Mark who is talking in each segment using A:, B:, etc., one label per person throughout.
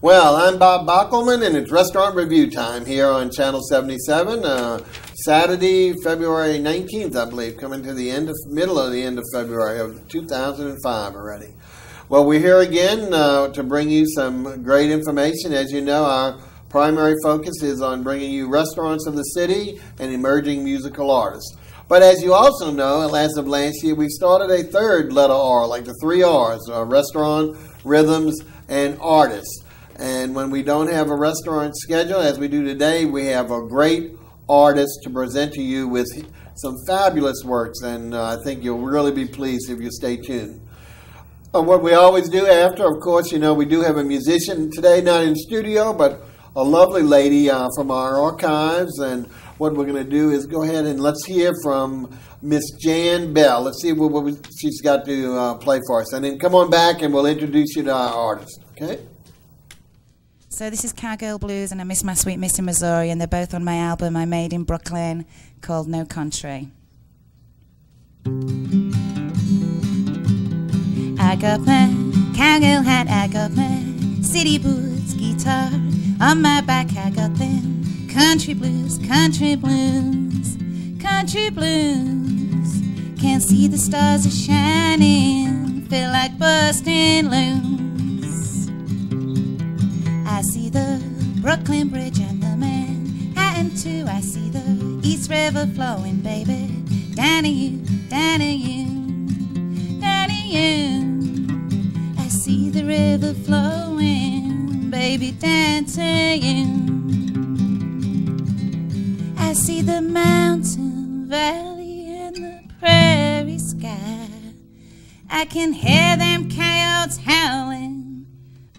A: Well, I'm Bob Bockelman, and it's Restaurant Review Time here on Channel 77. Uh, Saturday, February 19th, I believe, coming to the end of middle of the end of February of 2005 already. Well, we're here again uh, to bring you some great information. As you know, our primary focus is on bringing you restaurants of the city and emerging musical artists. But as you also know, as of last year, we started a third letter R, like the three R's uh, restaurant, rhythms, and artists. And when we don't have a restaurant schedule, as we do today, we have a great artist to present to you with some fabulous works. And uh, I think you'll really be pleased if you stay tuned. Uh, what we always do after, of course, you know, we do have a musician today, not in studio, but a lovely lady uh, from our archives. And what we're going to do is go ahead and let's hear from Miss Jan Bell. Let's see what, what she's got to uh, play for us. And then come on back and we'll introduce you to our artist. Okay?
B: So this is Cowgirl Blues and I Miss My Sweet Miss in Missouri and they're both on my album I made in Brooklyn called No Country. I got my cowgirl hat, I got my city boots, guitar on my back, I got them country blues, country blues, country blues. Can't see the stars are shining, feel like busting loose. Brooklyn Bridge and the Manhattan too. I see the East River flowing, baby. Down to you, down to you, down to you. I see the river flowing, baby, you. I see the mountain valley and the prairie sky. I can hear them coyotes howling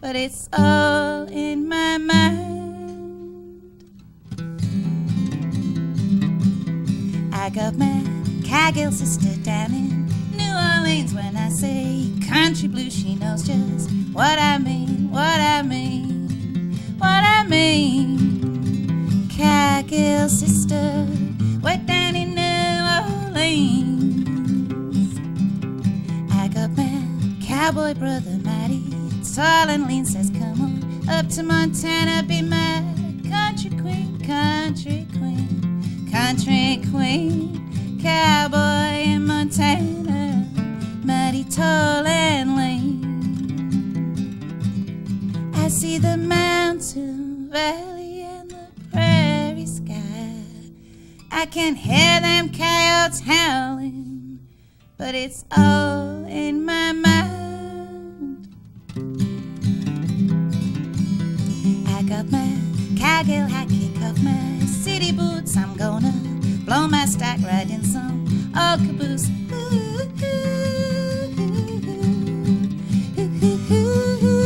B: but it's all in my mind. Got my cowgirl sister down in New Orleans. When I say country blues, she knows just what I mean, what I mean, what I mean. Cowgirl sister, way down in New Orleans. Got my cowboy brother Matty tall and lean says, Come on up to Montana, be my country queen, country queen, country queen, cowboy in Montana, mighty tall and lean. I see the mountain valley and the prairie sky. I can hear them coyotes howling, but it's all in my mind. up my cowgirl hat, kick off my city boots. I'm gonna blow my stack right in some old caboose. Ooh, ooh, ooh,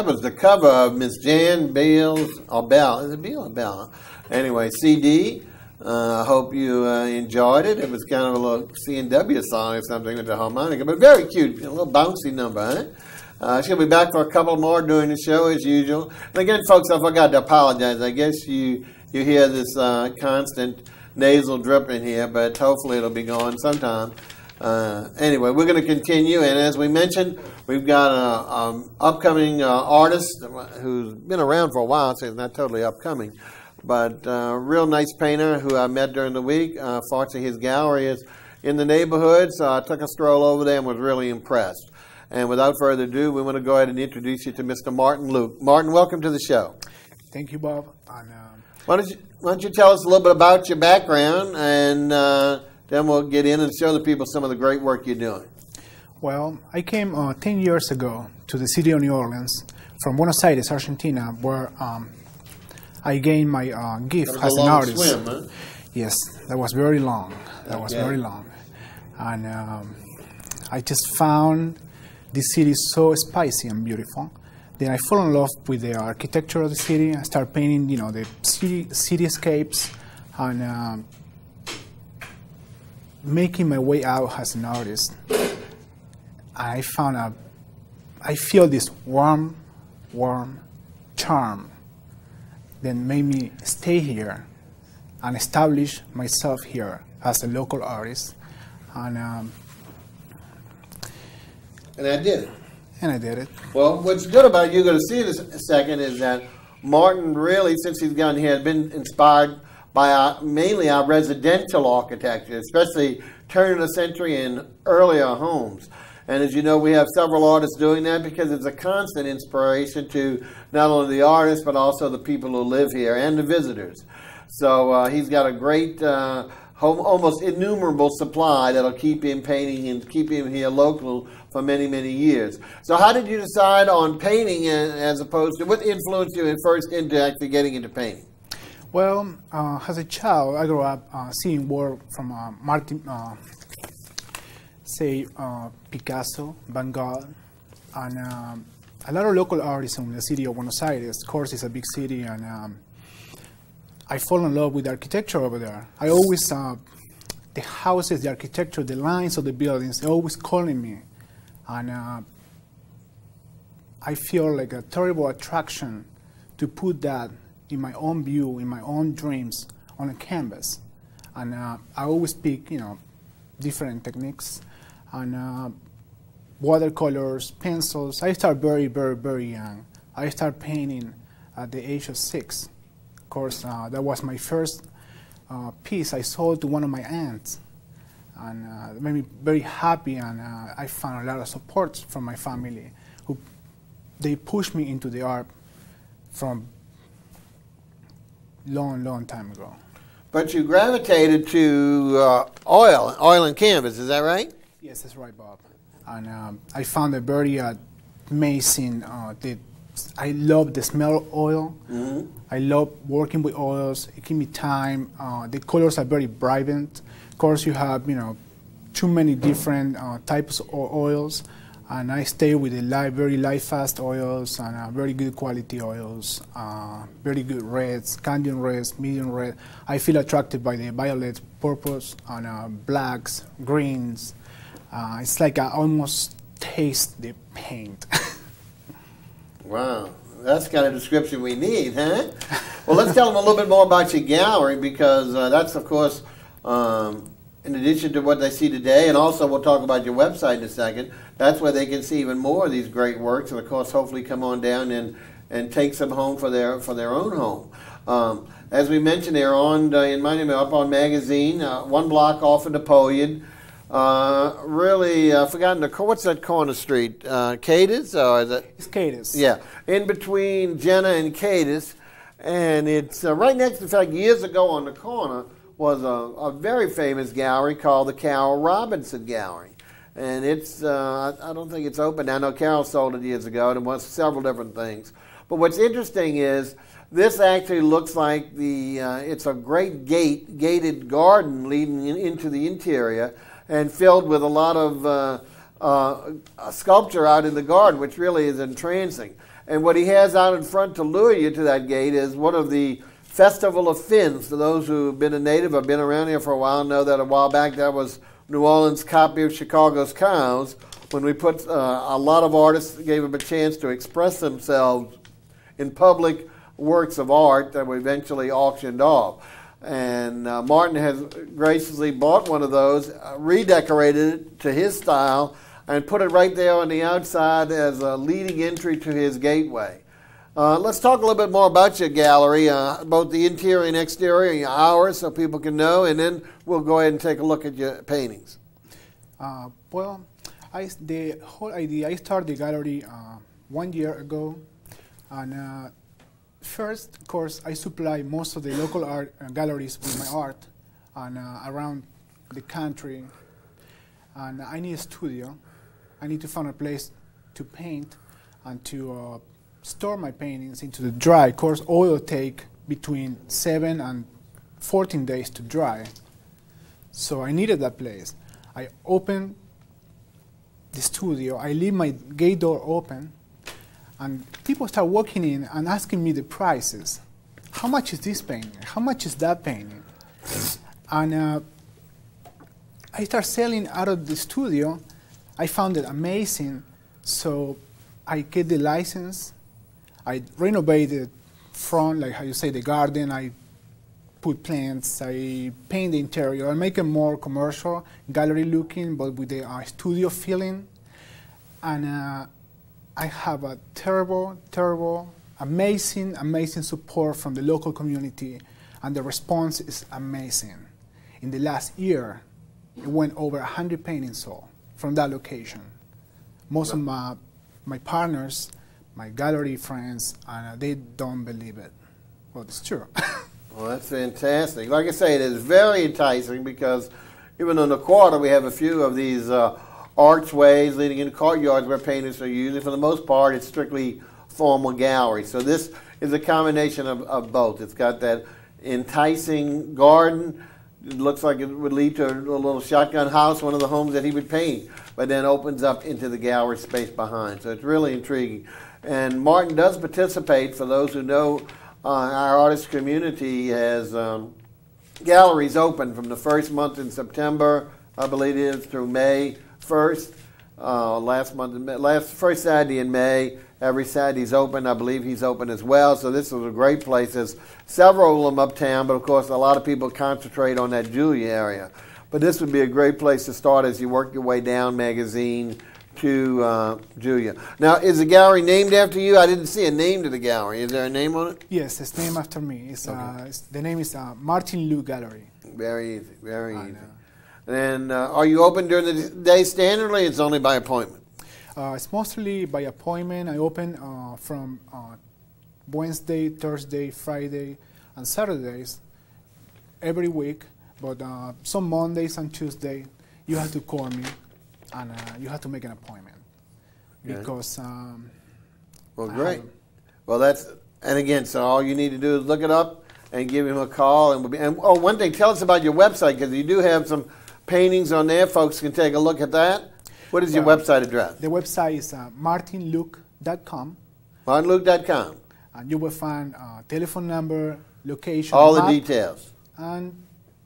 B: that
A: was the cover of Miss Jan Bales or Bell. Is it Bell or Bell? Anyway, CD. Uh, I hope you uh, enjoyed it. It was kind of a little CNW song or something with the harmonica, but very cute, a little bouncy number, huh? Uh, she'll be back for a couple more during the show as usual. And again, folks, I forgot to apologize. I guess you you hear this uh, constant nasal dripping here, but hopefully it'll be gone sometime. Uh, anyway, we're going to continue, and as we mentioned, we've got a um, upcoming uh, artist who's been around for a while, so he's not totally upcoming, but uh, real nice painter who I met during the week. Uh, fortunately, his gallery is in the neighborhood, so I took a stroll over there and was really impressed. And without further ado, we want to go ahead and introduce you to Mr. Martin Luke. Martin, welcome to the show.
C: Thank you, Bob. Um,
A: Why don't you, why don't you tell us a little bit about your background, and uh, then we'll get in and show the people some of the great work you're doing.
C: Well, I came uh, 10 years ago to the city of New Orleans from Buenos Aires, Argentina, where um, I gained my uh, gift as an artist.
A: swim, huh?
C: Yes, that was very long. That was very long. And um, I just found this city so spicy and beautiful. Then I fell in love with the architecture of the city. I started painting, you know, the city cityscapes and um, making my way out as an artist. I found a, I feel this warm, warm charm that made me stay here and establish myself here as a local artist. And, um,
A: And I did it.
C: and I did it.
A: Well, what's good about you going to see this a second is that Martin really, since he's gotten here, has been inspired by our, mainly our residential architecture, especially turn of the century and earlier homes. And as you know, we have several artists doing that because it's a constant inspiration to not only the artists but also the people who live here and the visitors. So uh, he's got a great, uh, home, almost innumerable supply that'll keep him painting and keep him here local for many, many years. So, how did you decide on painting as opposed to what influenced you at first into actually getting into painting?
C: Well, uh, as a child, I grew up uh, seeing work from uh, Martin, uh, say uh, Picasso, Van Gogh, and um, a lot of local artists in the city of Buenos Aires. Of course, it's a big city, and um, I fall in love with architecture over there. I always, uh, the houses, the architecture, the lines of the buildings, they're always calling me, and uh, I feel like a terrible attraction to put that in my own view, in my own dreams, on a canvas. And uh, I always pick, you know, different techniques and uh, watercolors, pencils. I start very, very, very young. I start painting at the age of six. Of course, uh, that was my first uh, piece I sold to one of my aunts. And uh, it made me very happy, and uh, I found a lot of support from my family who they pushed me into the art from long, long time ago.
A: But you gravitated to uh, oil, oil and canvas. Is that right?
C: Yes, that's right, Bob. And um, I found a very uh, amazing. Uh, the, I love the smell of oil. I love working with oils. It gives me time. Uh, the colors are very vibrant. Of course, you have you know too many different uh, types of oils, and I stay with the light, very light, fast oils and uh, very good quality oils. Uh, very good reds, cadmium reds, medium red. I feel attracted by the violet, purples, and uh, blacks, greens. Uh, it's like I almost taste the paint.
A: Wow, that's kind of description we need, huh? Well, let's tell them a little bit more about your gallery because uh, that's, of course, um, in addition to what they see today, and also we'll talk about your website in a second. That's where they can see even more of these great works, and of course, hopefully, come on down and and take some home for their for their own home. Um, as we mentioned, they're on uh, in my name up on Magazine, uh, one block off of Napoleon. Uh, really, uh, forgotten the what's that corner street? Uh, Cadiz or is it?
C: it's Cadis.
A: Yeah, in between Jena and Cadiz, and it's uh, right next. In fact, years ago on the corner was a, a very famous gallery called the Carol Robinson Gallery, and it's uh, I I don't think it's open. I know Carol sold it years ago, and it was several different things. But what's interesting is this actually looks like the uh, it's a great gate gated garden leading in, into the interior and filled with a lot of uh, uh, sculpture out in the garden, which really is entrancing. And what he has out in front to lure you to that gate is one of the Festival of Fins. To those who've been a native or been around here for a while know that a while back that was New Orleans' copy of Chicago's Cows. When we put uh, a lot of artists gave them a chance to express themselves in public works of art that were eventually auctioned off. And uh, Martin has graciously bought one of those, uh, redecorated it to his style, and put it right there on the outside as a leading entry to his gateway. Uh, let's talk a little bit more about your gallery, uh, both the interior and exterior, your hours, so people can know, and then we'll go ahead and take a look at your paintings.
C: Uh, well, I, the whole idea, I started the gallery uh, one year ago, and first, of course, I supply most of the local art uh, galleries with my art, and uh, around the country, and I need a studio. I need to find a place to paint and to uh, store my paintings into the dry. Course, oil take between seven and 14 days to dry. So I needed that place. I opened the studio. I leave my gate door open, and people start walking in and asking me the prices. How much is this painting? How much is that painting? And uh, I start selling out of the studio. I found it amazing, so I get the license. I renovated front, like how you say, the garden. I put plants. I paint the interior. I make it more commercial, gallery looking, but with the uh, studio feeling. And uh, I have a terrible, terrible, amazing, amazing support from the local community, and the response is amazing. In the last year, it went over 100 paintings sold from that location. Most of my, my partners, my gallery friends, and uh, they don't believe it. But it's true.
A: Well, that's fantastic. Like I say, it is very enticing because even in the quarter, we have a few of these uh, archways leading into courtyards where painters are using. For the most part, it's strictly formal gallery. So this is a combination of, of both. It's got that enticing garden. It looks like it would lead to a little shotgun house, one of the homes that he would paint, but then opens up into the gallery space behind. So it's really intriguing. And Martin does participate, for those who know, uh, our artist community has um, galleries open from the first month in September, I believe it is, through May 1st. Uh, last month, last first Saturday in May. Every Saturday's open. I believe he's open as well. So this is a great place. There's several of them uptown, but of course a lot of people concentrate on that Julia area. But this would be a great place to start as you work your way down Magazine to uh, Julia. Now, is the gallery named after you? I didn't see a name to the gallery. Is there a name on it?
C: yes, it's named after me. It's, uh, it's, the name is uh, Martin Luke Gallery.
A: Very easy. Very easy. And uh, are you open during the day standardly? It's only by appointment.
C: Uh, it's mostly by appointment. I open uh, from uh, Wednesday, Thursday, Friday, and Saturdays. every week, but uh, some Mondays and Tuesday, you have to call me, and uh, you have to make an appointment
A: Okay.
C: because um,
A: Well, great. Well, that's and again, so all you need to do is look it up and give him a call. And, we'll be, and oh, one thing, tell us about your website because you do have some paintings on there. Folks can take a look at that. What is your
C: Well,
A: website address?
C: the website is uh, martinluke.com,
A: MartinLuke.com.
C: and you will find uh, telephone number, location,
A: All the
C: map,
A: details.
C: and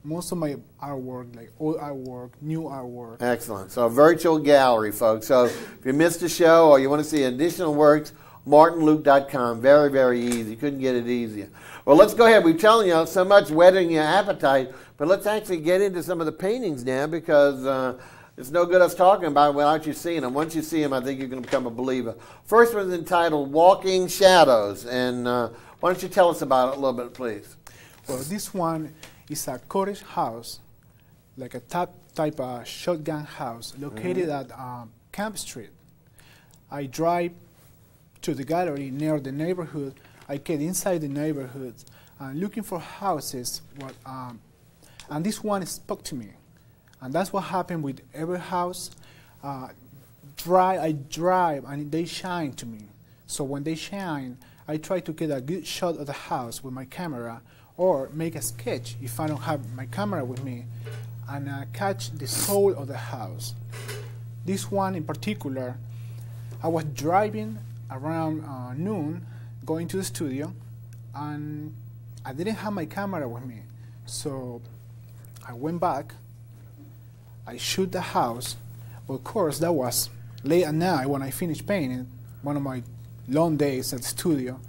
C: most of my artwork, like old artwork, new artwork.
A: Excellent. So a virtual gallery, folks. So if you missed a show or you want to see additional works, martinluke.com. Very, very easy. Couldn't get it easier. Well, let's go ahead. We're telling you so much whetting your appetite, but let's actually get into some of the paintings now because uh, it's no good us talking about it without you seeing them. Once you see them, I think you're going to become a believer. First one's entitled Walking Shadows. And uh, why don't you tell us about it a little bit, please?
C: Well, this one is a cottage house, like a top type of shotgun house located at um, Camp Street. I drive to the gallery near the neighborhood. I get inside the neighborhood and looking for houses. What, um, and this one spoke to me, and that's what happened with every house. Uh, dry, I drive and they shine to me. So when they shine, I try to get a good shot of the house with my camera or make a sketch if I don't have my camera with me and uh, catch the soul of the house. This one in particular, I was driving around uh, noon going to the studio and I didn't have my camera with me. So I went back, I shoot the house. Of course, that was late at night when I finished painting, one of my long days at the studio,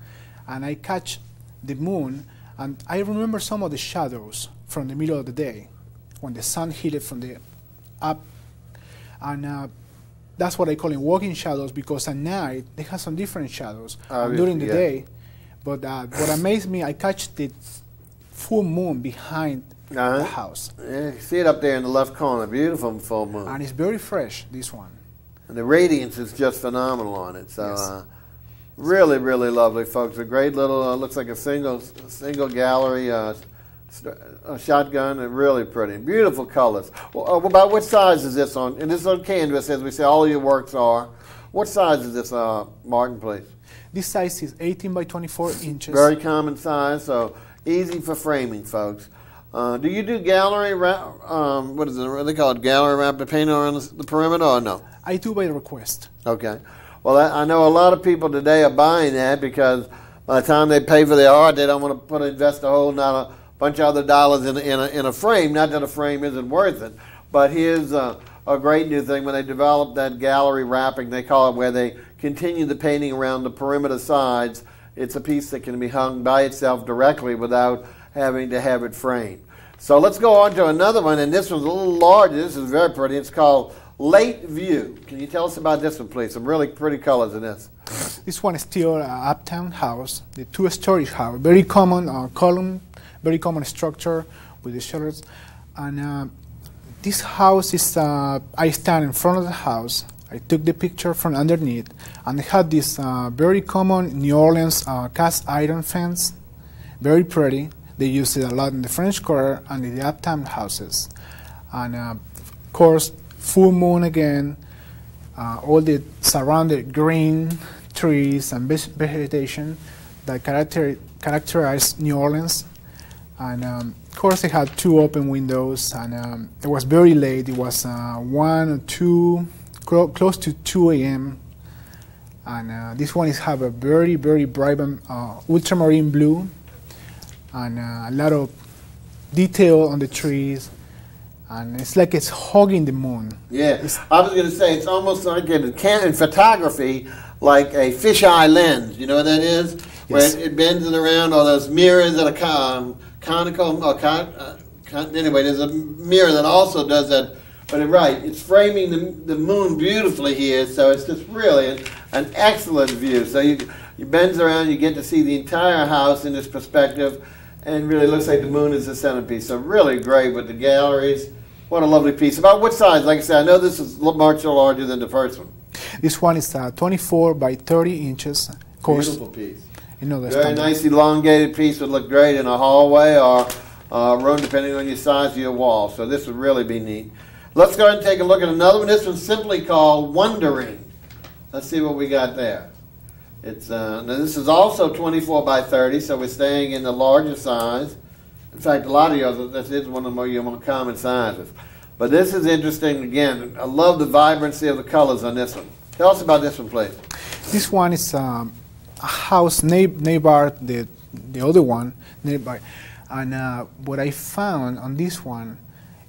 C: and I catch the moon, and I remember some of the shadows from the middle of the day when the sun hit it from the up, and uh, that's what I call it walking shadows because at night they have some different shadows during the
A: yeah.
C: day. But uh, what amazed me, I catch the full moon behind
A: Uh-huh.
C: the house,
A: Yeah, you see it up there in the left corner. Beautiful full moon.
C: and it's very fresh. This one.
A: And the radiance is just phenomenal on it. So,
C: Yes.
A: uh, really, really lovely, folks. A great little, uh, looks like a single, single gallery, uh, a shotgun, and really pretty. Beautiful colors. Well, uh, about what size is this on? And this is on canvas, as we say, all your works are. What size is this, uh, Martin, please?
C: This size is 18 by 24 inches.
A: Very common size, so easy for framing, folks. Uh, do you do gallery wrap? Um, what is it? What they call it? Gallery wrap the paint around the, the perimeter, or no?
C: I do by request.
A: Okay. Well, I, I know a lot of people today are buying that because by the time they pay for their art, they don't want to put invest a whole not a bunch of other dollars in a, in a, in a frame. Not that a frame isn't worth it, but here's a, a great new thing when they develop that gallery wrapping. They call it where they continue the painting around the perimeter sides. It's a piece that can be hung by itself directly without having to have it framed. So let's go on to another one, and this one's a little larger. This is very pretty. It's called Late View. Can you tell us about this one, please? Some really pretty colors in this.
C: This one is still an uptown house, the two-story house, very common uh, column, very common structure with the shutters. And uh, this house is, uh, I stand in front of the house. I took the picture from underneath, and they had this uh, very common New Orleans uh, cast iron fence, very pretty. They use it a lot in the French Quarter and in the uptown houses. And uh, of course, full moon again, uh, all the surrounded green trees and vegetation that character, characterize New Orleans. And um, of course, they had two open windows, and um, it was very late. It was uh, one or two, clo- close to 2 a.m. And uh, this one is have a very, very bright um, uh, ultramarine blue, and uh, a lot of detail on the trees, and it's like it's hugging the moon.
A: Yeah, I was going to say it's almost like in, can- in photography, like a fisheye lens. You know what that is? Where it, it bends it around, or those mirrors that are con- conical. Or con- uh, con- anyway, there's a mirror that also does that. But it, right, it's framing the, the moon beautifully here, so it's just really an, an excellent view. So you you bends around, you get to see the entire house in this perspective, and really looks like the moon is the centerpiece. So really great with the galleries. What a lovely piece. About what size? Like I said, I know this is much larger than the first one.
C: This one is uh, 24 by 30 inches. Course,
A: Beautiful piece.
C: you know
A: Very
C: standard.
A: nice elongated piece would look great in a hallway or uh, room depending on your size of your wall. So this would really be neat. Let's go ahead and take a look at another one. This one's simply called Wondering. Let's see what we got there. It's uh, now this is also 24 by 30, so we're staying in the larger size. In fact, a lot of yours, this is one of the more, your more common sizes. But this is interesting again. I love the vibrancy of the colors on this one. Tell us about this one, please.
C: This one is um, a house neigh- neighbor, the the other one nearby, and uh, what I found on this one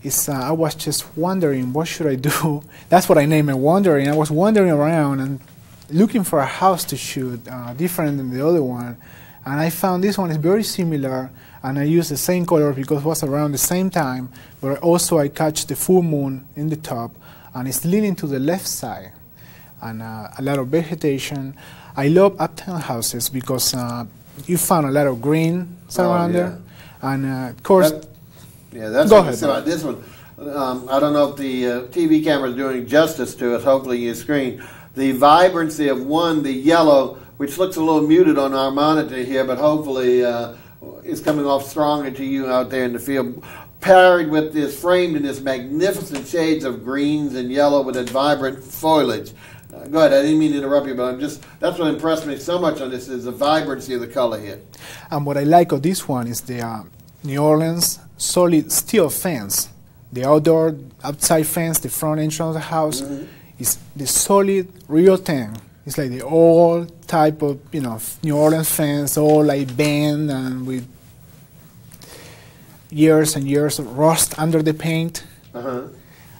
C: is uh, I was just wondering what should I do. That's what I named it, wondering. I was wandering around and looking for a house to shoot, uh, different than the other one, and I found this one is very similar. And I used the same color because it was around the same time, but also I catch the full moon in the top, and it's leaning to the left side and uh, a lot of vegetation. I love uptown houses because uh, you found a lot of green around
A: yeah.
C: there, and uh, of course,
A: That- Yeah, that's
C: Go
A: what I
C: ahead,
A: said about this one. Um, I don't know if the uh, TV camera is doing justice to it. Hopefully, your screen. The vibrancy of one, the yellow, which looks a little muted on our monitor here, but hopefully uh, is coming off stronger to you out there in the field. Paired with this, framed in this magnificent shades of greens and yellow with that vibrant foliage. Uh, go ahead. I didn't mean to interrupt you, but I'm just that's what impressed me so much on this is the vibrancy of the color here.
C: and what I like of this one is the uh, New Orleans solid steel fence, the outdoor outside fence, the front entrance of the house is the solid real thing. It's like the old type of you know New Orleans fence, all like bent and with years and years of rust under the paint,
A: Uh-huh.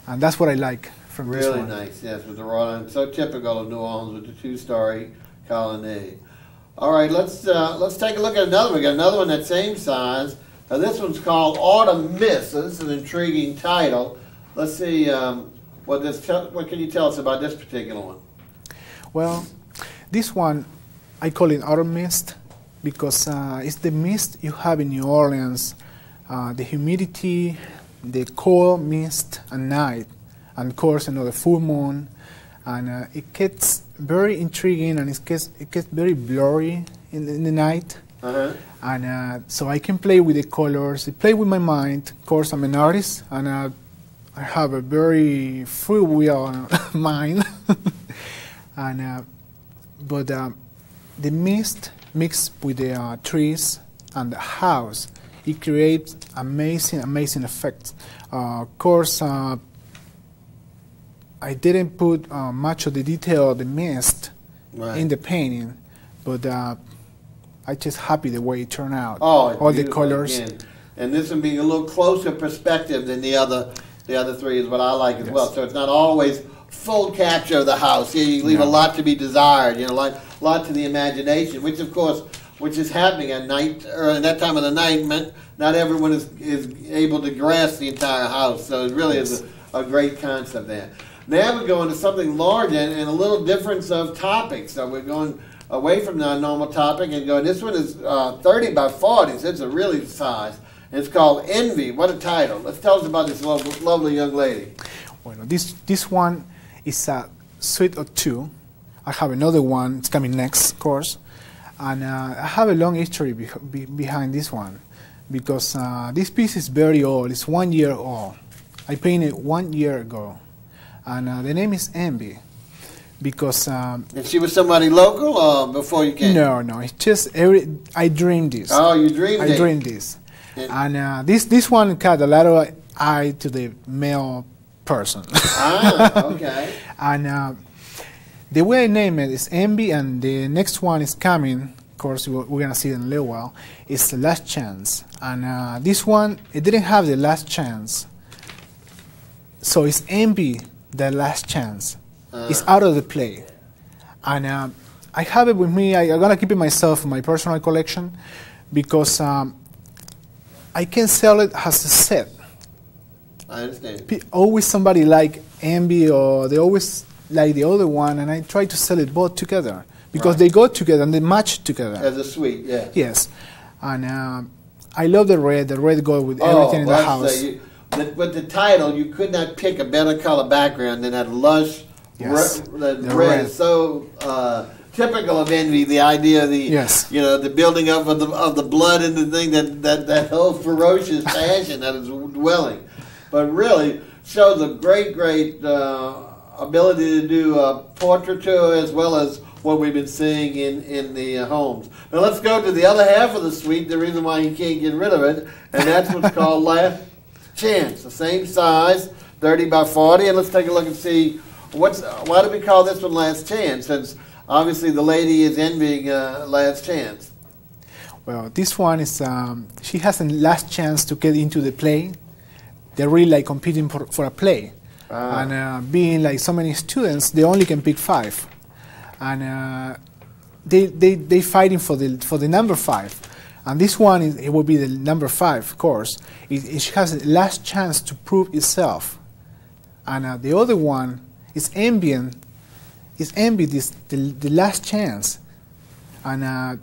C: and that's what I like from this
A: Really nice, yes, with the wrought iron. So typical of New Orleans with the two-story colonnade. All right, let's uh, let's take a look at another one. We got another one that same size. Now this one's called Autumn Mist. So this is an intriguing title. Let's see um, what this. Tell, what can you tell us about this particular one?
C: Well, this one I call it autumn mist because uh, it's the mist you have in New Orleans, uh, the humidity, the cold mist at night, and of course, you know, the full moon, and uh, it gets very intriguing and it gets it gets very blurry in the, in the night.
A: Uh-huh.
C: And uh, so I can play with the colors, I play with my mind. Of course, I'm an artist, and uh, I have a very free will mind. and uh, but uh, the mist mixed with the uh, trees and the house, it creates amazing, amazing effects. Uh, of course, uh, I didn't put uh, much of the detail of the mist
A: Right.
C: in the painting, but uh, I just happy the way it turned out.
A: Oh,
C: all the colors.
A: again. And this one being a little closer perspective than the other, the other three is what I like as
C: Yes.
A: well. So it's not always full capture of the house. Here you leave a lot to be desired. You know, lot, lot to the imagination, which of course, which is happening at night or at that time of the night. Not everyone is is able to grasp the entire house. So it really is a, a great concept there. Now we're going to something larger and, and a little difference of topics. So we're going away from the normal topic and going. This one is uh, 30 by 40, so it's a really size. It's called Envy. What a title! Let's tell us about this lovely, lovely young lady.
C: Bueno, this this one is a suite of two. I have another one. It's coming next, of course, and uh, I have a long history beh be behind this one because uh, this piece is very old. It's one year old. I painted one year ago, and uh, the name is Envy because um,
A: And she was somebody local or before you came?
C: no, no, it's just every. I dreamed this.
A: Oh, you dreamed
C: I
A: it.
C: dreamed this. And uh, this this one got a lot of eye to the male person.
A: Ah, okay.
C: And uh, the way I name it is Envy, and the next one is coming. Of course, we're, we're gonna see it in a little while. It's the last chance, and uh, this one it didn't have the last chance, so it's Envy, the last chance. It's out of the play, and uh, I have it with me. I, I'm gonna keep it myself in my personal collection because um, I can sell it as a set
A: I understand.
C: always somebody like Envy or they always like the other one, and I try to sell it both together because
A: Right.
C: they go together and they match together.
A: As a suite, yeah.
C: yes, and um, I love the red. The red go with
A: Oh,
C: everything in the house.
A: you- with the title, you could not pick a better color background than that lush
C: Yes,
A: re- the
C: the
A: red.
C: red.
A: is so uh, typical of envy. The idea of the
C: Yes.
A: you know the building up of the of the blood and the thing that that that whole ferocious passion that is dwelling, but really shows a great great uh, ability to do uh, portraiture as well as what we've been seeing in in the uh, homes. Now let's go to the other half of the suite. The reason why you can't get rid of it, and that's what's called last chance. The same size, thirty by forty, and let's take a look and see what's why do we call this one last chance? Since obviously the lady is envying uh, last chance.
C: Well, this one is um, she has a last chance to get into the play. They're really like competing for, for a play,
A: Ah.
C: and uh, being like so many students, they only can pick five, and uh, they they they fighting for the for the number five, and this one is, it will be the number five, of course. It, it has a last chance to prove itself, and uh, the other one is envying, is envy this the, the last chance, and. Uh,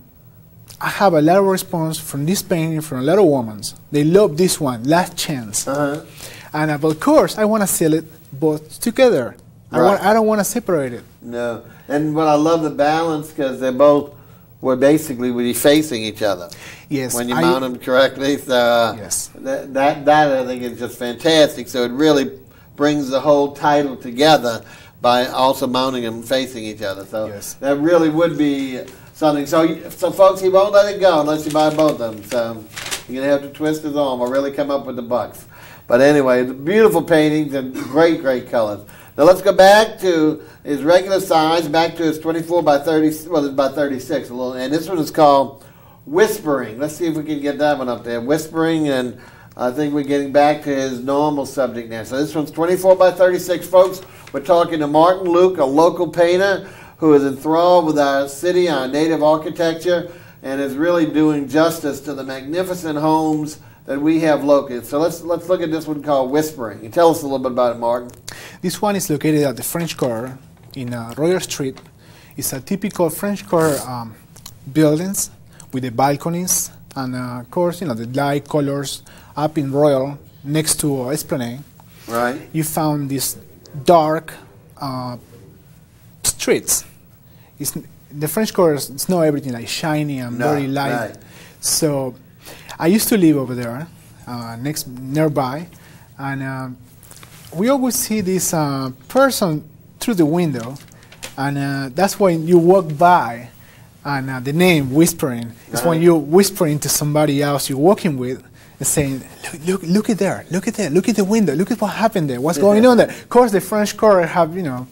C: I have a lot of response from this painting from a lot of women. They love this one, Last Chance.
A: Uh-huh.
C: And uh, of course, I want to sell it both together. I,
A: Right.
C: want, I don't want to separate it.
A: No, and what I love the balance because they're both were basically be facing each other.
C: Yes,
A: when you
C: I-
A: mount them correctly. So uh,
C: Yes.
A: that, that that I think is just fantastic. So it really brings the whole title together by also mounting them facing each other. So
C: Yes.
A: that really would be something. So so folks, he won't let it go unless you buy both of them. So you're gonna have to twist his arm or really come up with the bucks. But anyway, the beautiful paintings and great, great colors. Now let's go back to his regular size, back to his 24 by 30, well, it's by 36 a little, and this one is called Whispering. Let's see if we can get that one up there. Whispering, and I think we're getting back to his normal subject now. So this one's 24 by 36, folks. We're talking to Martin Luke, a local painter who is enthralled with our city, our native architecture, and is really doing justice to the magnificent homes that we have located. So let's let's look at this one called Whispering. And tell us a little bit about it, Martin.
C: This one is located at the French Quarter in uh, Royal Street. It's a typical French Quarter um, buildings with the balconies and, uh, of course, you know, the light colors up in Royal next to uh, Esplanade.
A: Right?
C: you found these dark uh, streets. It's, the French Quarter is it's not everything like shiny and
A: No,
C: very light.
A: right.
C: So I used to live over there, uh, next nearby, and um, we always see this uh, person through the window, and uh, that's when you walk by, and uh, the name whispering is when you're whispering to somebody else you're walking with. Saying, look, look, look at there, look at there, look at the window, look at what happened there, what's going on there. Of course, the French Quarter have, you know,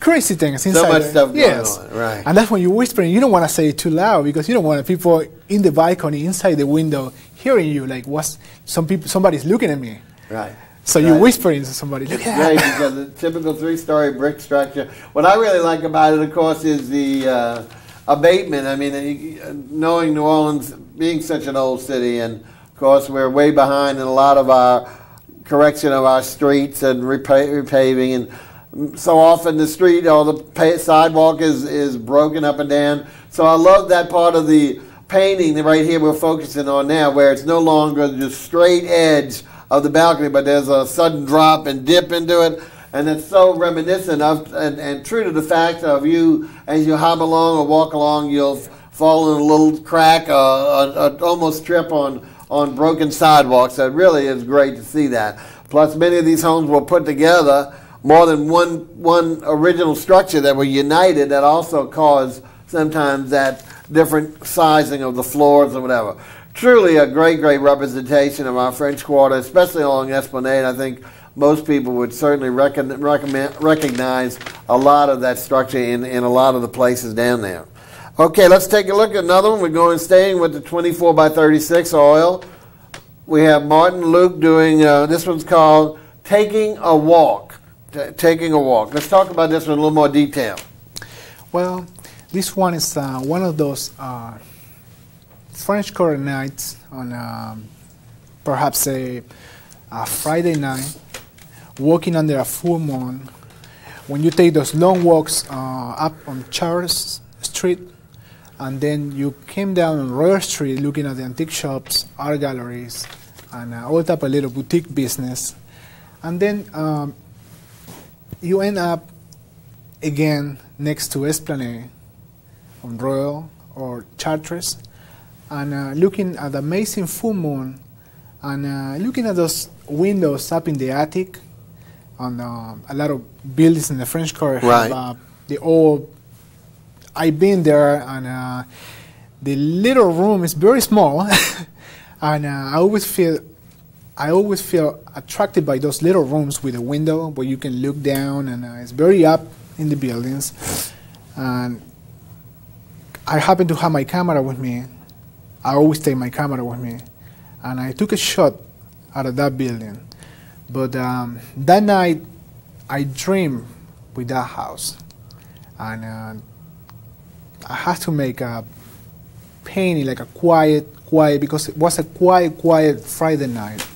C: crazy things inside.
A: So much
C: there.
A: stuff going
C: yes.
A: on, right.
C: And that's when you're whispering. You don't want to say it too loud because you don't want people in the balcony, inside the window, hearing you. Like, what's some people? Somebody's looking at me.
A: Right.
C: So you're whispering to somebody. Look at
A: Right, because the typical three-story brick structure. What I really like about it, of course, is the uh, abatement. I mean, knowing New Orleans being such an old city, and course, we're way behind in a lot of our correction of our streets and repa- repaving, and so often the street or the sidewalk is is broken up and down. So I love that part of the painting that right here we're focusing on now, where it's no longer just straight edge of the balcony, but there's a sudden drop and dip into it. And it's so reminiscent of and, and true to the fact of you as you hop along or walk along, you'll fall in a little crack, uh, uh, uh, almost trip on, on broken sidewalks. So it really is great to see that. Plus, many of these homes were put together more than one one original structure that were united that also caused sometimes that different sizing of the floors or whatever. Truly a great, great representation of our French Quarter, especially along Esplanade. I think most people would certainly recognize a lot of that structure in, in a lot of the places down there. Okay, let's take a look at another one. We're going staying with the 24 by 36 oil. We have Martin Luke doing, uh, this one's called Taking a Walk. Ta taking a Walk. Let's talk about this one in a little more detail.
C: Well, this one is uh, one of those uh, French Quarter nights on um, perhaps a, a Friday night, walking under a full moon. When you take those long walks uh, up on Charles Street, and then you came down on Royal Street looking at the antique shops, art galleries, and uh, all type of little boutique business. And then um, you end up again next to Esplanade, on Royal or Chartres, and uh, looking at the amazing full moon, and uh, looking at those windows up in the attic, on uh, a lot of buildings in the French Quarter
A: Right.
C: have uh, the old. I've been there, and uh, the little room is very small, and uh, I always feel I always feel attracted by those little rooms with a window where you can look down, and uh, it's very up in the buildings. And I happen to have my camera with me. I always take my camera with me, and I took a shot out of that building. But um, that night, I dreamed with that house, and uh, had to make a painting like a quiet, quiet because it was a quiet, quiet Friday night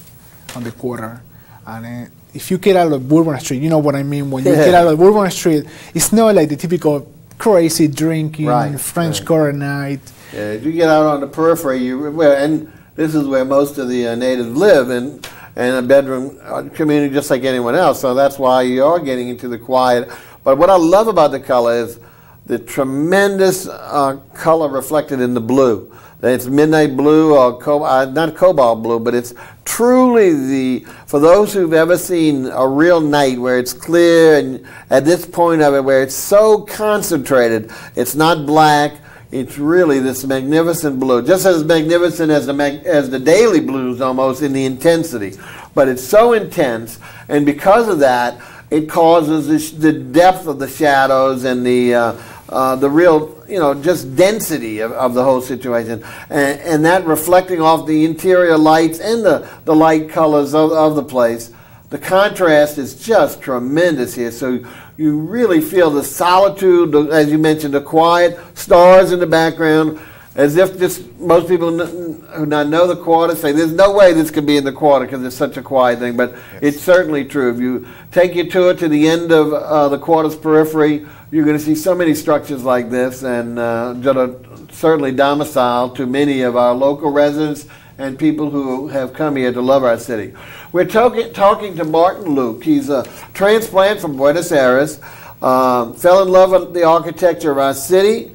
C: on the quarter. And uh, if you get out of Bourbon Street, you know what I mean. When you get out of Bourbon Street, it's not like the typical crazy drinking
A: Right,
C: French
A: right.
C: Quarter night.
A: Yeah, if you get out on the periphery, you well, and this is where most of the uh, natives live in, and a bedroom uh, community just like anyone else. So that's why you are getting into the quiet. But what I love about the color is the tremendous uh, color reflected in the blue. It's midnight blue or co- uh, not cobalt blue, but it's truly the for those who've ever seen a real night where it's clear and at this point of it where it's so concentrated, it's not black. It's really this magnificent blue, just as magnificent as the mag- as the daily blues almost in the intensity, but it's so intense, and because of that, it causes the, sh- the depth of the shadows and the uh, uh, the real you know just density of, of the whole situation, and, and that reflecting off the interior lights and the the light colors of, of the place. The contrast is just tremendous here. So you really feel the solitude, as you mentioned, the quiet, stars in the background, as if this most people n- who not know the quarter say, "There's no way this could be in the quarter because it's such a quiet thing." But it's certainly true. If you take your tour to the end of uh, the quarter's periphery, you're going to see so many structures like this, and uh, that are certainly domiciled to many of our local residents and people who have come here to love our city. We're talking, talking to Martin Luke. He's a transplant from Buenos Aires, um, fell in love with the architecture of our city,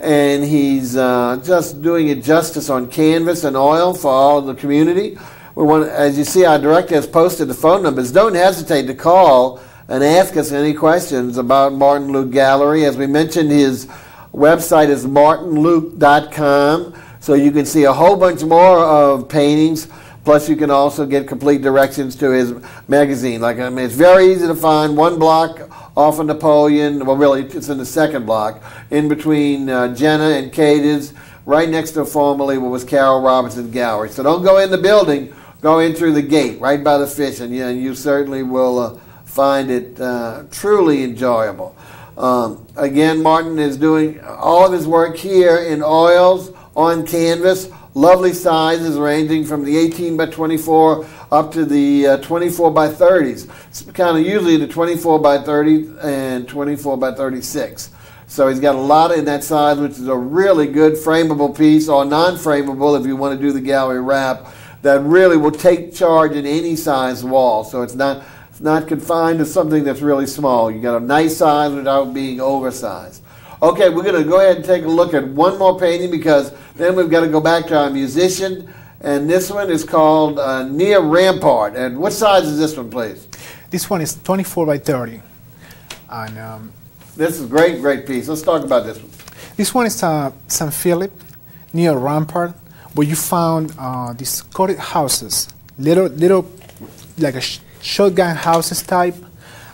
A: and he's uh, just doing it justice on canvas and oil for all the community. We want, as you see, our director has posted the phone numbers. Don't hesitate to call and ask us any questions about Martin Luke Gallery. As we mentioned, his website is martinluke.com, so you can see a whole bunch more of paintings. Plus, you can also get complete directions to his magazine. Like I mean, it's very easy to find. One block off of Napoleon. Well, really, it's in the second block, in between uh, Jena and Cadiz, right next to formerly what was Carol Robinson Gallery. So don't go in the building. Go in through the gate, right by the fish, and you, you certainly will uh, find it uh, truly enjoyable. Um, again, Martin is doing all of his work here in oils on canvas, lovely sizes ranging from the 18 by 24 up to the uh, 24 by 30s. It's kind of usually the 24 by 30 and 24 by 36. So he's got a lot in that size, which is a really good frameable piece or non-frameable if you want to do the gallery wrap that really will take charge in any size wall. So it's not it's not confined to something that's really small. You got a nice size without being oversized. Okay, we're going to go ahead and take a look at one more painting because then we've got to go back to our musician. And this one is called uh, Near Rampart. And what size is this one, please?
C: This one is 24 by 30. And um,
A: This is a great, great piece. Let's talk about this one.
C: this one is uh, St. Philip, near Rampart, where you found uh, these cottage houses, little, little, like a sh- shotgun houses type.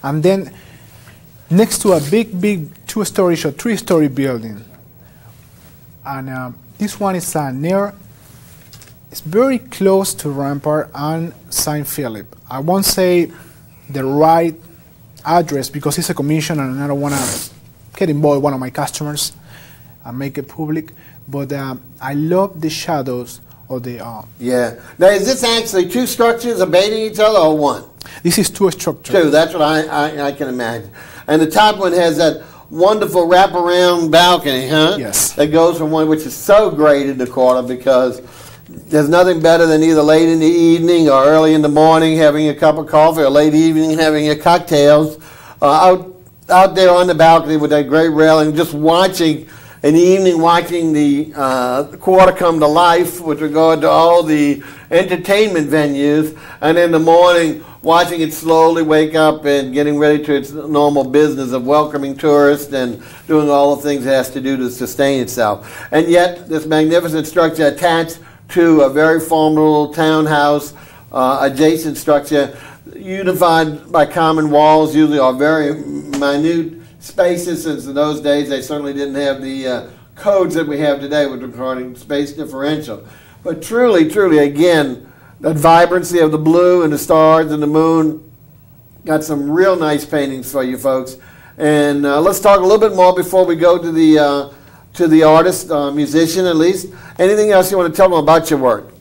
C: And then next to a big, big two-story or three-story building. And um, this one is uh, near, it's very close to Rampart and St. Philip. I won't say the right address because it's a commission and I don't want to get involved with one of my customers and make it public. But um, I love the shadows of the. Uh,
A: Yeah. Now, is this actually two structures abating each other or one?
C: this is two structures.
A: Two. That's what I, I, I can imagine. And the top one has that wonderful wraparound balcony, huh?
C: Yes.
A: That goes from one, which is so great in the quarter because there's nothing better than either late in the evening or early in the morning having a cup of coffee or late evening having your cocktails uh, out out there on the balcony with that great railing, just watching in the evening watching the uh, quarter come to life with regard to all the entertainment venues, and in the morning watching it slowly wake up and getting ready to its normal business of welcoming tourists and doing all the things it has to do to sustain itself. And yet, this magnificent structure attached to a very formidable townhouse uh, adjacent structure, unified by common walls, usually are very minute spaces, since in those days they certainly didn't have the uh, codes that we have today with regarding space differential. But truly, truly, again, that vibrancy of the blue and the stars and the moon got some real nice paintings for you folks. And uh, let's talk a little bit more before we go to the uh, to the artist, uh, musician at least. Anything else you want to tell them about your work?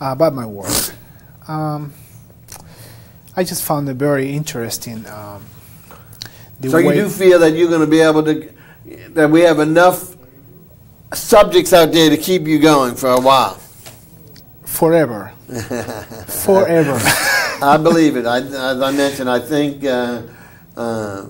C: Uh, about my work. Um, I just found it very interesting. Um, the
A: So you do feel that you're going to be able to, that we have enough subjects out there to keep you going for a while.
C: forever, forever.
A: I believe it. I, as I mentioned, I think uh, uh,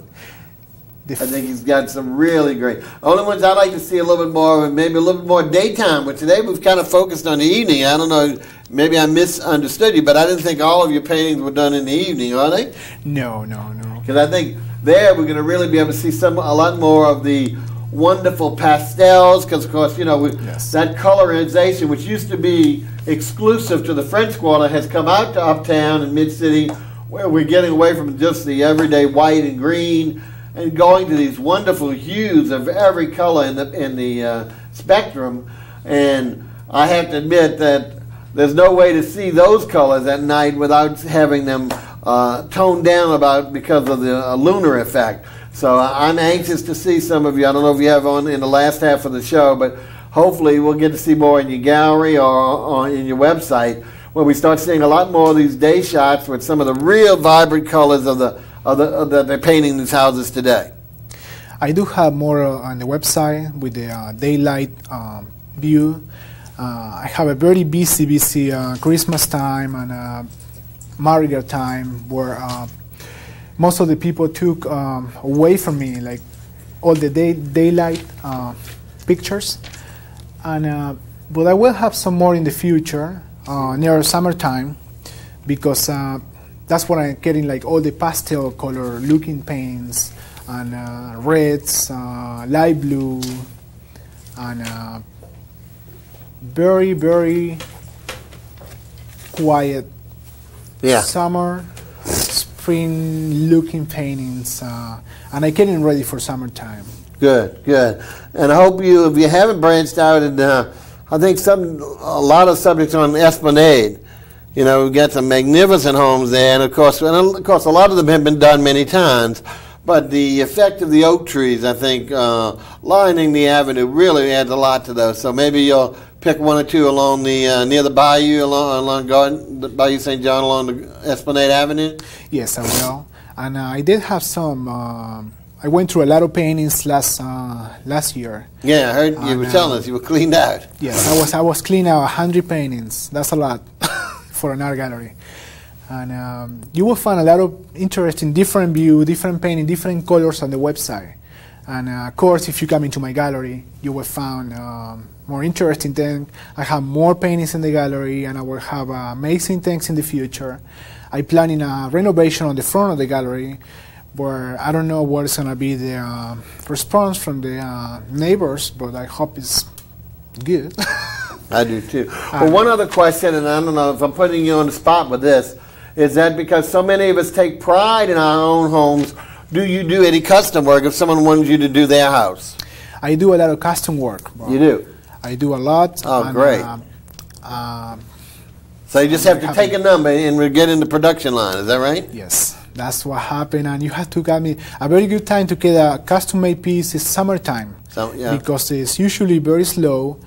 A: I think he's got some really great. Only ones I'd like to see a little bit more of, maybe a little bit more daytime. But today we've kind of focused on the evening. I don't know. Maybe I misunderstood you, but I didn't think all of your paintings were done in the evening, are they?
C: no, no, no.
A: Because I think there we're going to really be able to see some a lot more of the wonderful pastels. Because of course, you know, we,
C: Yes.
A: that colorization, which used to be exclusive to the French Quarter, has come out to Uptown and Mid City, where we're getting away from just the everyday white and green and going to these wonderful hues of every color in the in the uh, spectrum. And I have to admit that there's no way to see those colors at night without having them uh, toned down about because of the uh, lunar effect. So I- I'm anxious to see some of you. I don't know if you have on in the last half of the show, but hopefully we'll get to see more in your gallery or, on in your website where we start seeing a lot more of these day shots with some of the real vibrant colors of the of the the they're painting these houses today.
C: I do have more uh, on the website with the uh, daylight um, view. Uh, I have a very busy, busy uh, Christmas time and uh, time where uh, most of the people took um, away from me, like all the day daylight uh, pictures. And uh, but I will have some more in the future uh, near summertime because uh, that's when I'm getting like all the pastel color looking paints and uh, reds, light blue, and very very quiet
A: Yeah.
C: summer, spring looking paintings, uh, and I'm getting ready for summertime.
A: Good, good. And I hope you, if you haven't branched out, and uh, I think some, a lot of subjects on Esplanade. You know, we've got some magnificent homes there, and of course, and of course, a lot of them have been done many times. But the effect of the oak trees, I think, uh, lining the avenue really adds a lot to those. So maybe you'll pick one or two along the uh, near the bayou, along along Garden, the Bayou St. John, along the Esplanade Avenue.
C: Yes, I will. And uh, I did have some. Um, I went through a lot of paintings last uh, last year.
A: Yeah, I heard you
C: I
A: were telling us you were cleaned out.
C: Yes, I was I was cleaning out hundred paintings. That's a lot for an art gallery. And um, you will find a lot of interesting, different view, different painting, different colors on the website. And uh, of course, if you come into my gallery, you will find um, more interesting things. I have more paintings in the gallery, and I will have uh, amazing things in the future. I planning a renovation on the front of the gallery, where I don't know what is going to be the uh, response from the uh, neighbors, but I hope it's good.
A: I do too. Well, one other question, and I don't know if I'm putting you on the spot with this, is that because so many of us take pride in our own homes, do you do any custom work if someone wanted you to do their house?
C: I do a lot of custom work. bro.
A: You do.
C: I do a lot.
A: Oh, great.
C: um, um,
A: So you just have to take a number and we get in the production line. Is that right?
C: yes, that's what happened. And you have to get me a very good time to get a custom made piece is summertime
A: So yeah.
C: because it's usually very slow.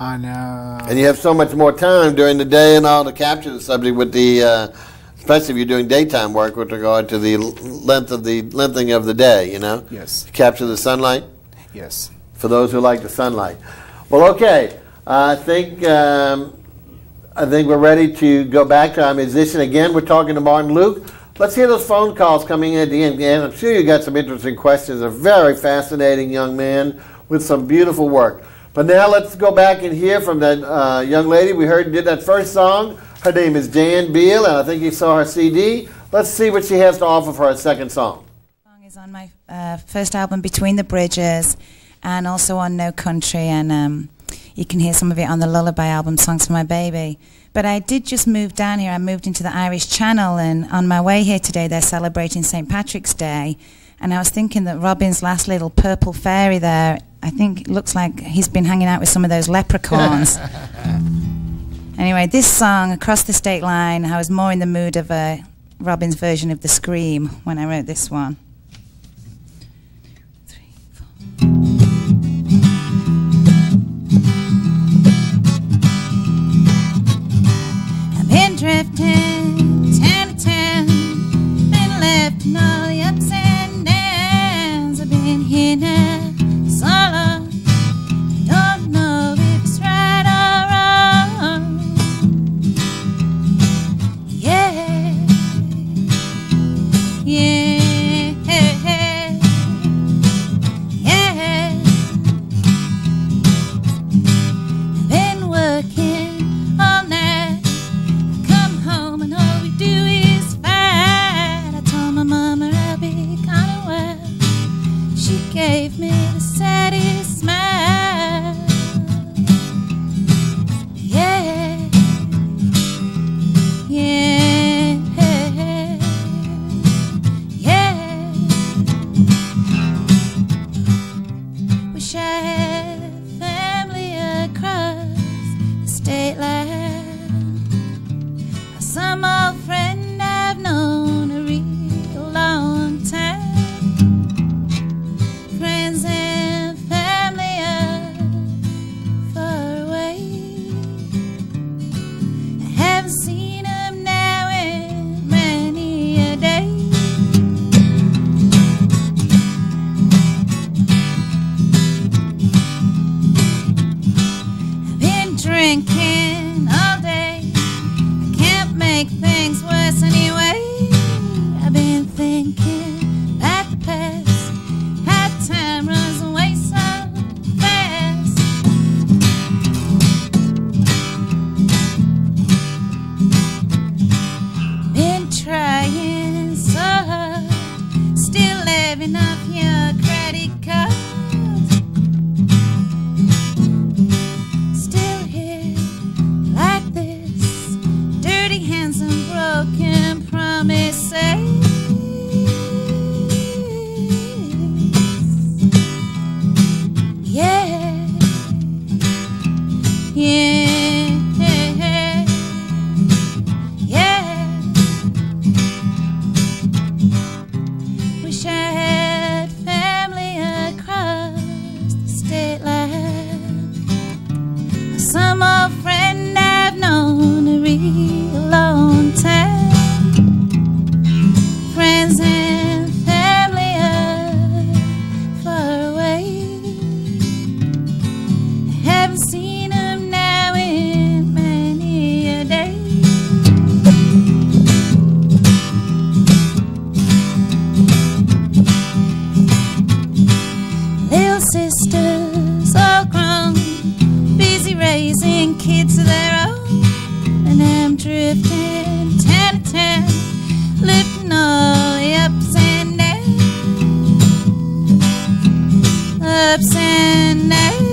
C: And, uh,
A: And you have so much more time during the day and all to capture the subject with the, uh, especially if you're doing daytime work with regard to the length of the lengthening of the day. You know,
C: yes,
A: capture the sunlight.
C: yes.
A: for those who like the sunlight. Well, okay. I think um, I think we're ready to go back to our musician again. We're talking to Martin Luke. Let's hear those phone calls coming in at the end. And I'm sure you got some interesting questions. A very fascinating young man with some beautiful work. But now let's go back and hear from that uh, young lady we heard did that first song. Her name is Jan Bell, and I think you saw her CD. Let's see what she has to offer for her second song.
B: song is on my uh, first album, Between the Bridges, and also on No Country, and um, you can hear some of it on the Lullaby album, Songs for My Baby. But I did just move down here. I moved into the Irish Channel, and on my way here today, they're celebrating St. Patrick's Day. And I was thinking that Robin's last little purple fairy there, I think it looks like he's been hanging out with some of those leprechauns. anyway, this song, Across the State Line, I was more in the mood of a Robin's version of The Scream when I wrote this one. Three, been drifting ups and downs.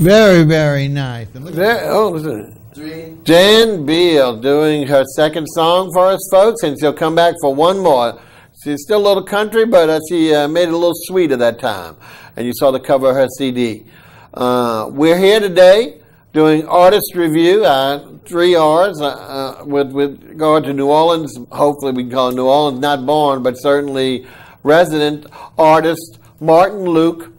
A: Very, very nice.
D: There, oh, listen.
A: Jan Bell doing her second song for us, folks, and she'll come back for one more. She's still a little country, but uh, she uh, made it a little sweeter that time. And you saw the cover of her CD. Uh, we're here today doing Artist Revue, uh, three R's, uh, uh, with, with regard to New Orleans. Hopefully, we can call New Orleans not born, but certainly resident artist Martin Luke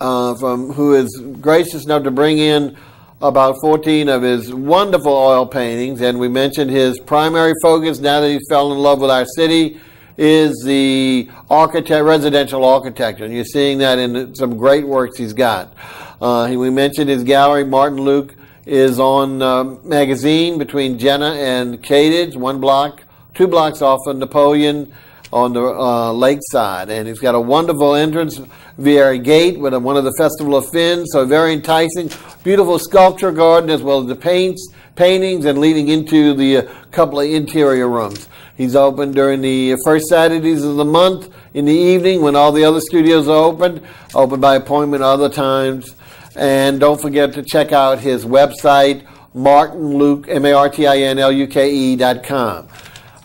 A: uh, from who is gracious enough to bring in about 14 of his wonderful oil paintings. And we mentioned his primary focus now that he's fell in love with our city is the architect, residential architecture. And you're seeing that in some great works he's got. Uh, we mentioned his gallery, Martin Luke, is on um, magazine between Jena and Cadiz, one block, two blocks off of Napoleon on the uh, lakeside, and he's got a wonderful entrance via a gate with a, one of the Festival of Fins, so very enticing. Beautiful sculpture garden as well as the paints, paintings, and leading into the uh, couple of interior rooms. He's open during the first Saturdays of the month in the evening when all the other studios are open, open by appointment other times. And don't forget to check out his website, Martin Luke, M A R T I N L U K E dot com.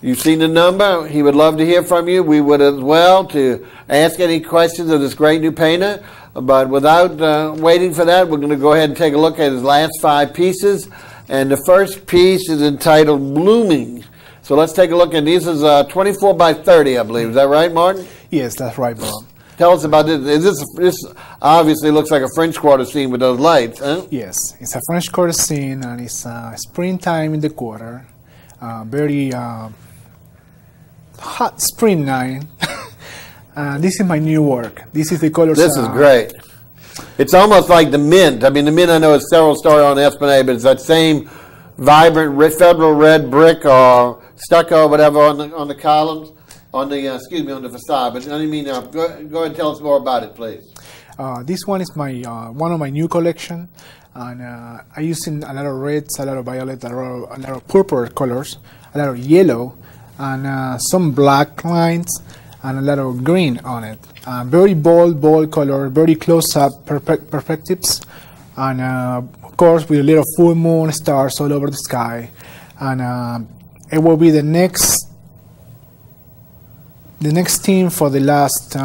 A: You've seen the number. He would love to hear from you. We would as well to ask any questions of this great new painter. But without uh, waiting for that, we're going to go ahead and take a look at his last five pieces. And the first piece is entitled Blooming. So let's take a look. And this is uh, 24 by 30, I believe. Is that right, Martin?
C: Yes, that's right, Bob.
A: Tell us about this. Is this this obviously looks like a French Quarter scene with those lights, huh?
C: Yes, it's a French Quarter scene and it's uh, springtime in the quarter. Uh, very uh, hot spring night. uh, this is my new work. This is the colors.
A: This is
C: uh,
A: great. It's almost like the mint. I mean, the mint I know is several story on Esplanade, but it's that same vibrant red, federal red brick or stucco, or whatever, on the on the columns, on the uh, excuse me, on the facade. But I mean, uh, go, go ahead and tell us more about it, please.
C: Uh, this one is my uh, one of my new collection, and uh, I using a lot of reds, a lot of violet, a lot of, a lot of purple colors, a lot of yellow, and uh, some black lines, and a lot of green on it. Uh, very bold, bold color, very close-up perspectives, and uh, of course with a little full moon, stars all over the sky, and uh, it will be the next the next theme for the last.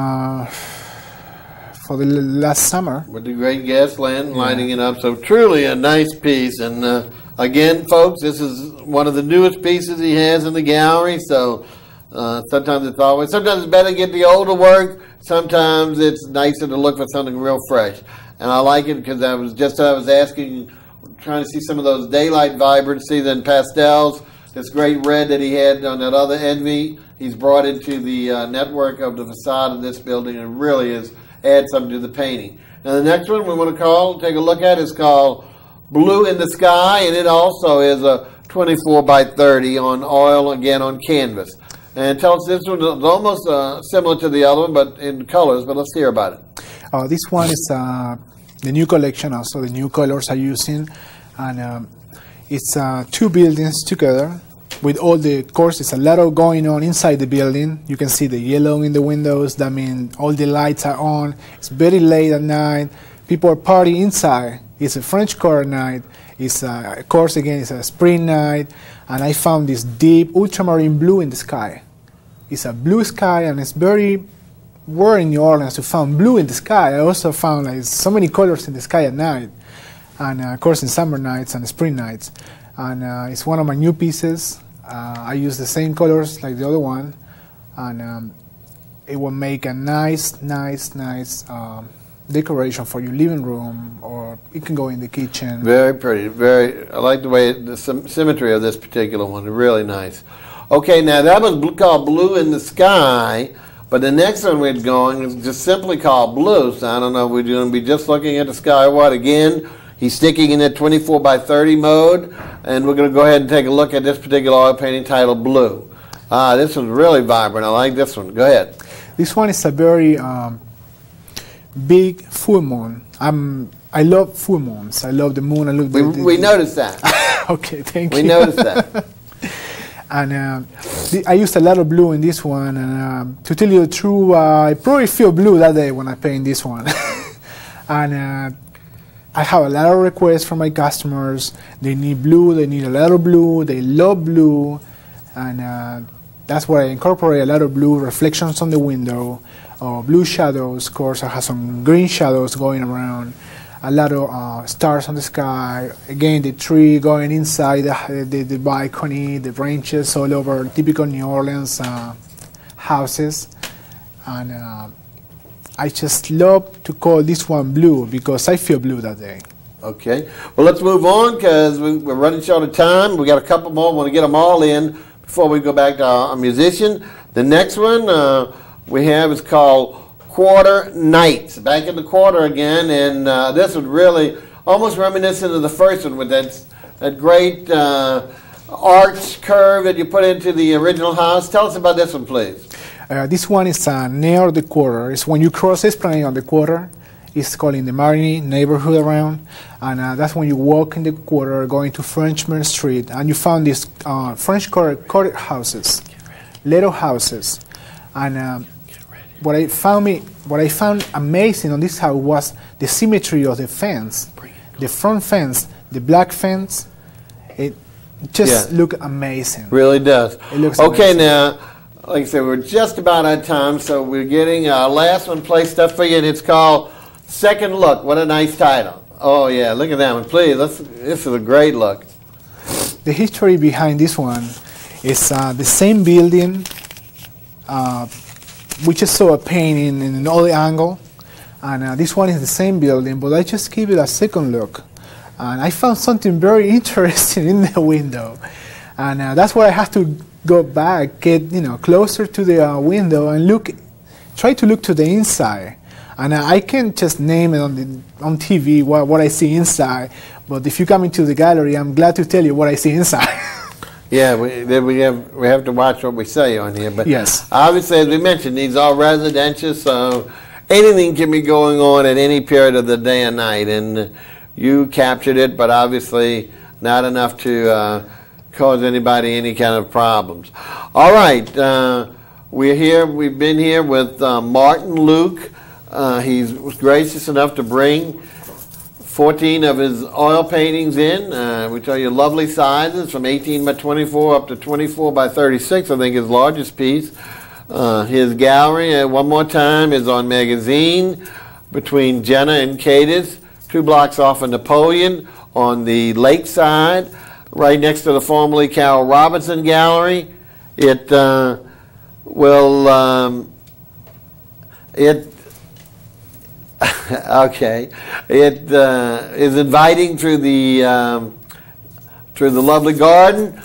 C: For the last summer.
A: With the great gas lamp lighting it up, so truly a nice piece. And uh, again, folks, this is one of the newest pieces he has in the gallery. So uh, sometimes it's always sometimes it's better to get the older work. Sometimes it's nicer to look for something real fresh. And I like it because I was just I was asking, trying to see some of those daylight vibrancy than pastels. This great red that he had on that other envy, he's brought into the uh, network of the facade of this building, and really is add something to the painting. Now the next one we want to call, take a look at, is called Blue in the Sky, and it also is a 24 by 30 on oil, again on canvas. And tell us, this one is almost uh, similar to the other one, but in colors. But let's hear about it.
C: Uh, this one is uh, the new collection, also the new colors are using, and um, it's uh, two buildings together with all the courses. A lot of going on inside the building. You can see the yellow in the windows. That means all the lights are on. It's very late at night. People are partying inside. It's a French Quarter night. It's a course again it's a spring night, and I found this deep ultramarine blue in the sky. It's a blue sky, and it's very rare in New Orleans to find blue in the sky. I also found like so many colors in the sky at night, and uh, of course in summer nights and spring nights. And uh, it's one of my new pieces. Uh, I use the same colors like the other one, and um, it will make a nice, nice, nice um, decoration for your living room, or it can go in the kitchen.
A: Very pretty. Very. I like the way the symmetry of this particular one. Really nice. Okay, now that was called Blue in the Sky, but the next one we're going is just simply called Blue. So I don't know. We're going to be just looking at the sky. What again? He's sticking in that 24 by 30 mode, and we're going to go ahead and take a look at this particular oil painting titled Blue. Ah, this one's really vibrant. I like this one. Go ahead.
C: This one is a very um, big full moon. I'm, I love full moons. I love the moon. I love
A: We,
C: the, the,
A: we noticed that.
C: okay, thank
A: We
C: you.
A: We noticed that.
C: and the, I used a lot of blue in this one. And um, to tell you the truth, uh, I probably feel blue that day when I paint this one. and uh, I have a lot of requests from my customers. They need blue. They need a lot of blue. They love blue, and uh, that's why I incorporate a lot of blue reflections on the window, uh, blue shadows. Of course, I have some green shadows going around. A lot of uh, stars on the sky. Again, the tree going inside the, the, the balcony, the branches all over typical New Orleans uh, houses. And uh, I just love to call this one blue because I feel blue that day.
A: Okay. Well, let's move on because we, we're running short of time. We got a couple more. want to get them all in before we go back to our, musician. The next one uh, we have is called Quarter Nights. Back in the quarter again, and uh, this was really almost reminiscent of the first one with that that great uh, arch curve that you put into the original house. Tell us about this one, please.
C: Uh, this one is uh, near the quarter. It's when you cross Esplanade on the quarter. It's called in the Marigny neighborhood around, and uh, that's when you walk in the quarter going to Frenchman Street, and you found these uh, French quarter, houses, little houses, and um, what I found me what I found amazing on this house was the symmetry of the fence, the front fence, the black fence. It just
A: Yeah.
C: looked amazing.
A: Really does.
C: It looks
A: okay
C: amazing.
A: now. Like I said, we're just about out of time, so we're getting our last one placed up for you, and it's called Second Look. What a nice title! Oh yeah, look at that one, please. This is a great look.
C: The history behind this one is uh, the same building. Uh, we just saw a painting in an another angle, and uh, this one is the same building, but I just give it a second look, and I found something very interesting in the window, and uh, that's why I have to go back, get you know closer to the uh, window, and look, try to look to the inside. And uh, I can't just name it on the on TV what, what I see inside, but if you come into the gallery, I'm glad to tell you what I see inside.
A: Yeah, we, then we have we have to watch what we say on here, but
C: Yes.
A: obviously, as we mentioned, these are residential, so anything can be going on at any period of the day and night, and you captured it, but obviously not enough to uh, cause anybody any kind of problems. All right, uh, we're here. We've been here with uh, Martin Luke. Uh, he was gracious enough to bring 14 of his oil paintings in. Uh, we tell you lovely sizes from 18 by 24 up to 24 by 36, I think his largest piece. Uh, his gallery, uh, one more time, is on Magazine between Jena and Cadiz, two blocks off of Napoleon on the lakeside, right next to the formerly Carol Robinson Gallery. It uh, will, um, it okay. It uh, is inviting through the um, through the lovely garden.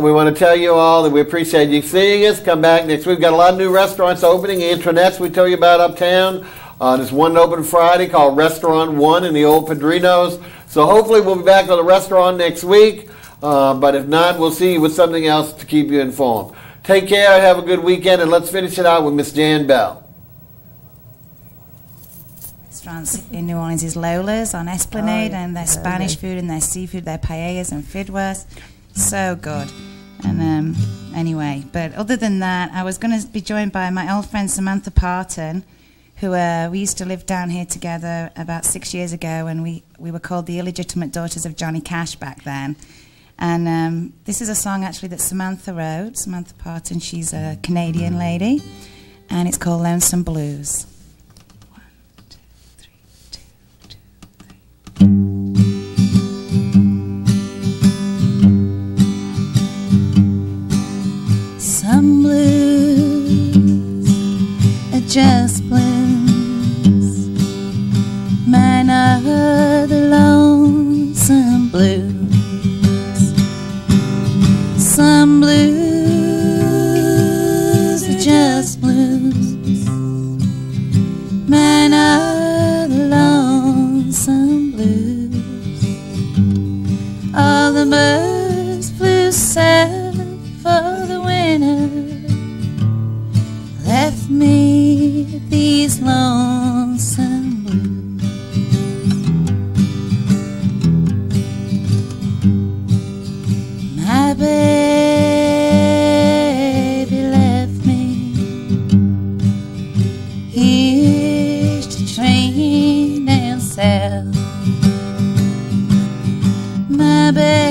A: We want to tell you all that we appreciate you seeing us. Come back next week. We've got a lot of new restaurants opening. Intranets we tell you about uptown. Uh, there's one open Friday called Restaurant One in the old Padrinos. So hopefully we'll be back with a restaurant next week. Uh, but if not, we'll see you with something else to keep you informed. Take care. Have a good weekend, and let's finish it out with Miss Jan Bell.
B: Restaurants in New Orleans is Lola's on Esplanade, and their Spanish food and their seafood, their paellas and fideuàs, so good. And um, anyway, but other than that, I was going to be joined by my old friend Samantha Parton, who uh, we used to live down here together about six years ago, and we, we were called the illegitimate daughters of Johnny Cash back then. And um, this is a song actually that Samantha wrote. Samantha Parton, she's a Canadian lady, and it's called Lonesome Blues. One, two, three, two, two, three. Some blues are just blues. Mine are the lonesome blues. Baby.